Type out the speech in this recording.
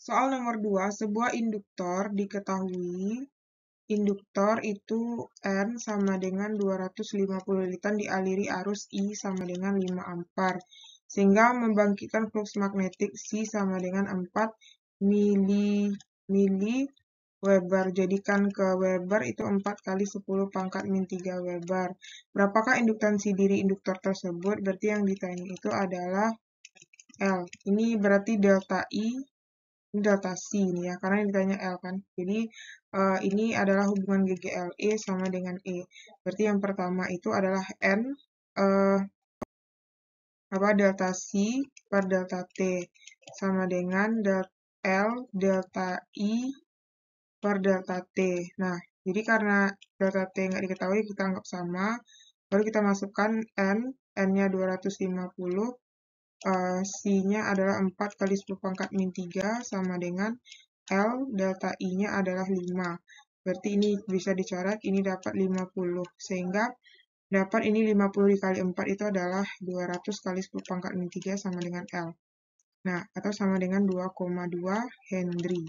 Soal nomor 2, sebuah induktor diketahui induktor itu N sama dengan 250 liter dialiri arus I sama dengan 5 ampere. Sehingga membangkitkan flux magnetik C sama dengan 4 mili, mili Weber. Jadikan ke Weber itu 4 kali 10 pangkat min 3 Weber. Berapakah induktansi diri induktor tersebut? Berarti yang ditanya itu adalah L. Ini berarti delta I ini delta C ini ya, karena yang ditanya L kan. Jadi uh, ini adalah hubungan GGLE sama dengan E. Berarti yang pertama itu adalah N uh, apa delta C per delta T sama dengan del L delta I per delta T. Nah, jadi karena delta T nggak diketahui, kita anggap sama. Baru kita masukkan N, N-nya 250, uh, C-nya adalah 4 kali 10 pangkat min 3 sama dengan L delta I-nya adalah 5. Berarti ini bisa dicoret, ini dapat 50. Sehingga dapat ini 50 dikali 4 itu adalah 200 kali 10 pangkat min 3 sama dengan L. Nah, atau sama dengan 2,2 Henry.